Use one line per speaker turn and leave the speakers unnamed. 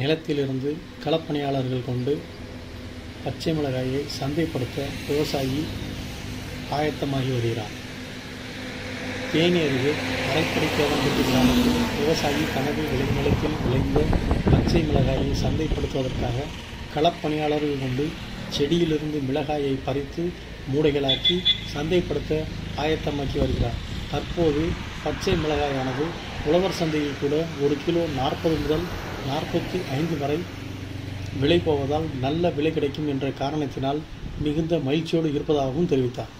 நிலத்திலிருந்து களப்பணியாளர்கள் கொண்டு பச்சை மிளகாயை சந்தைப்படுத்த விவசாயி ஆயத்தமாகி வருகிறார். தேனி அருகே அரைப்படை கேவன்பட்டி கிராமத்தில் விவசாயி தனது விளைநிலத்தில் விளைந்த பச்சை மிளகாயை சந்தைப்படுத்துவதற்காக களப்பணியாளர்கள் கொண்டு செடியிலிருந்து மிளகாயை பறித்து மூடைகளாக்கி சந்தைப்படுத்த ஆயத்தமாக்கி வருகிறார். தற்போது பச்சை மிளகாயானது உழவர் சந்தையில் கூட ஒரு கிலோ நாற்பது முதல் நாற்பத்தி ஐந்து வரை விலை போவதால் நல்ல விலை கிடைக்கும் என்ற காரணத்தினால் மிகுந்த மகிழ்ச்சியோடு இருப்பதாகவும் தெரிவித்தார்.